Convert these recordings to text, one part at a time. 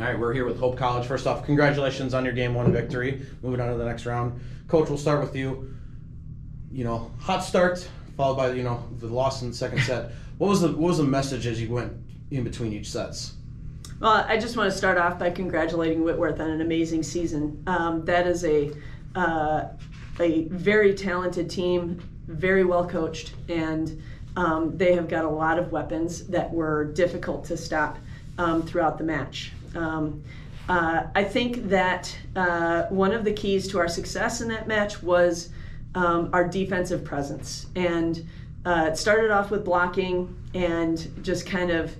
All right, we're here with Hope College. First off, congratulations on your game one victory. Moving on to the next round. Coach, we'll start with you. You know, hot start, followed by, you know, the loss in the second set. What was the what was the message as you went in between each sets? Well, I just want to start off by congratulating Whitworth on an amazing season. Um, that is a uh, a very talented team, very well coached, and um, they have got a lot of weapons that were difficult to stop um, throughout the match. Um, uh, I think that uh, one of the keys to our success in that match was um, our defensive presence, and uh, it started off with blocking and just kind of.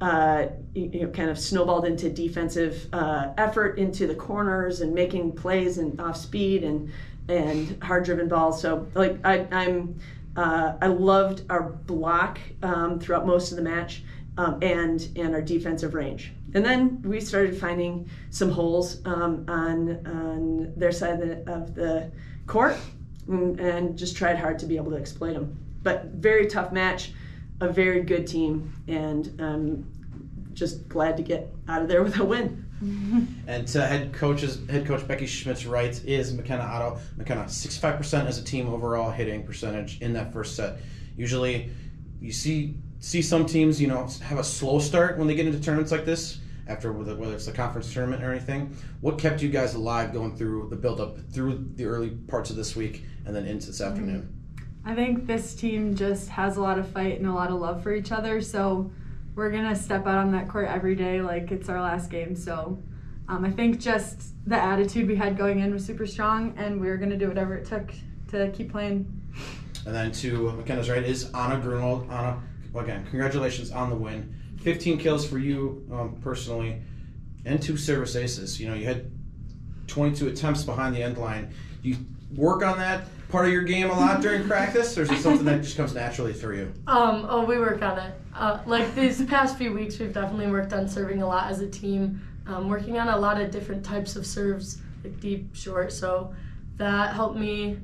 Uh, you know, kind of snowballed into defensive uh, effort into the corners and making plays and off speed and and hard driven balls. So like I, I'm uh, I loved our block um, throughout most of the match um, and and our defensive range. And then we started finding some holes um, on on their side of the, of the court and, and just tried hard to be able to exploit them. But very tough match, a very good team, and um, just glad to get out of there with a win. And to head coaches, head coach Becky Schmidt's right is McKenna Otto. McKenna, 65% as a team overall hitting percentage in that first set. Usually, you see see some teams, you know, have a slow start when they get into tournaments like this. After whether whether it's the conference tournament or anything, what kept you guys alive going through the build up through the early parts of this week and then into this afternoon? I think this team just has a lot of fight and a lot of love for each other. So we're gonna step out on that court every day like it's our last game. So um, I think just the attitude we had going in was super strong, and we were gonna do whatever it took to keep playing. And then to McKenna's right is Ana Grunewald. Ana, well, again, congratulations on the win. 15 kills for you um, personally, and two service aces. You know, you had 22 attempts behind the end line. You work on that part of your game a lot during practice, or is it something that just comes naturally for you? Um, oh, we work on it. Uh, like these past few weeks, we've definitely worked on serving a lot as a team, um, working on a lot of different types of serves, like deep, short. So that helped me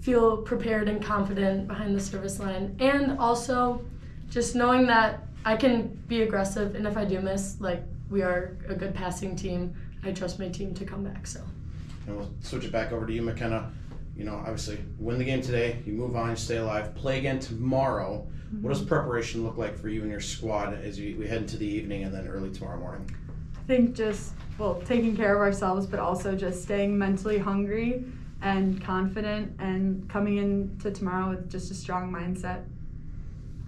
feel prepared and confident behind the service line. And also just knowing that I can be aggressive, and if I do miss, like we are a good passing team, I trust my team to come back. So. And we'll switch it back over to you, McKenna. You know, obviously, win the game today, you move on, you stay alive, play again tomorrow. Mm-hmm. What does preparation look like for you and your squad as we, we head into the evening and then early tomorrow morning? I think just well taking care of ourselves, but also just staying mentally hungry and confident, and coming into tomorrow with just a strong mindset.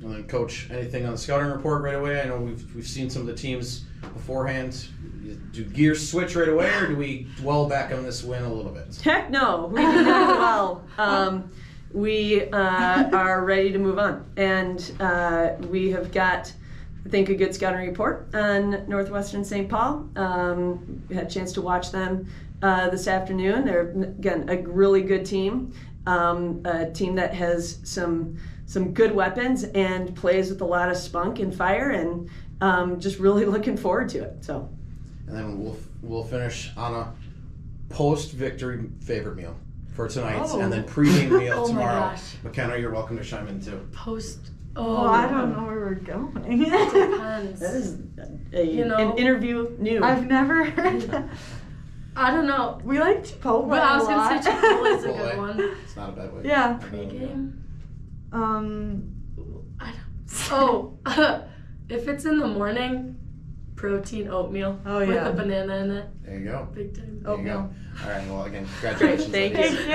And then, coach, anything on the scouting report right away? I know we've we've seen some of the teams beforehand. Do gears switch right away, or do we dwell back on this win a little bit? Heck no, we did that well. Um, we uh, are ready to move on, and uh, we have got, I think, a good scouting report on Northwestern St. Paul. Um, had a chance to watch them uh, this afternoon. They're again a really good team, um, a team that has some some good weapons and plays with a lot of spunk and fire, and um, just really looking forward to it. So. And then we'll we'll finish on a post victory favorite meal for tonight, Oh. and then pregame meal Oh my tomorrow. gosh. McKenna, you're welcome to chime in too. Post. Oh, Oh, I don't know where we're going. Depends. That is a, You know- an interview new. I've never heard that. I don't know. We like Chipotle. But I was a gonna lot. say Chipotle is a good one. It's not a bad way. Yeah. Pre-game. Um, I don't. Oh, if it's in the morning, protein oatmeal. Oh, yeah. with yeah. a banana in it. There you go. Big time. There you go. Oatmeal. All right. Well, again, congratulations. Thank you.